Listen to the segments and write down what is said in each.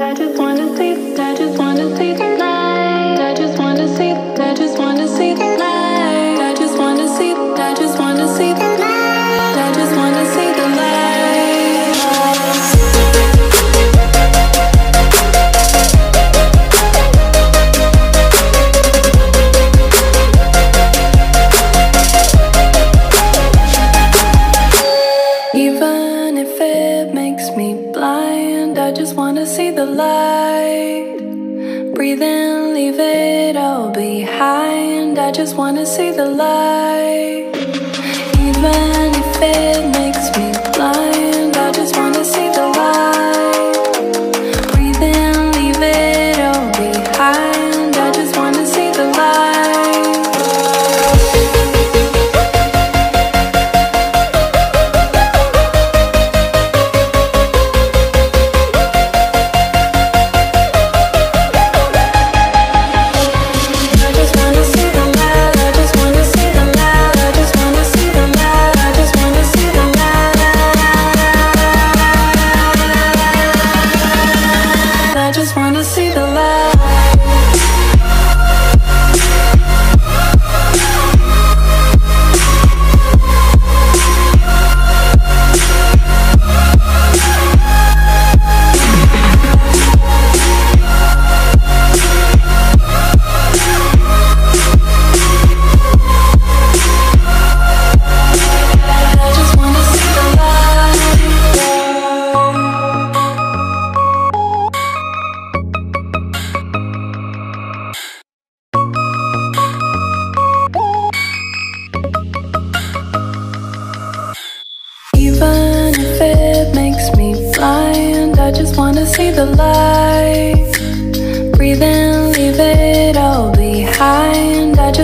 I just wanna sleep, I just wanna the light. Breathe in, leave it all behind. I just wanna see the light. Even if it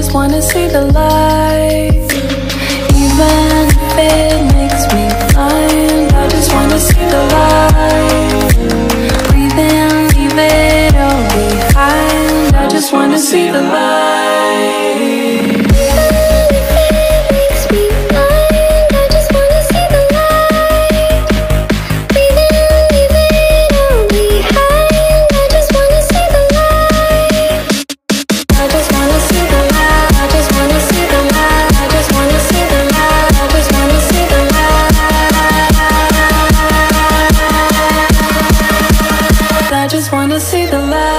just wanna see the light. Even if it makes me blind I just wanna see the light. Breathe in, leave it all behind. I just wanna see the light. the light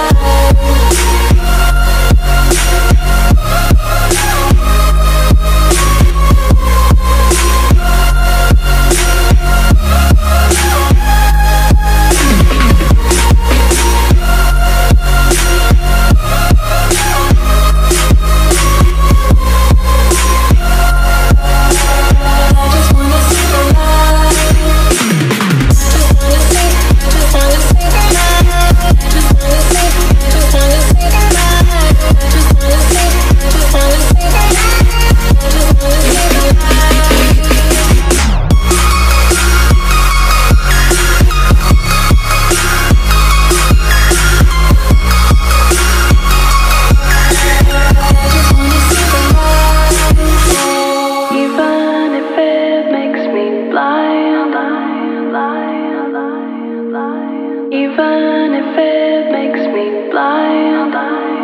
even if it makes me blind.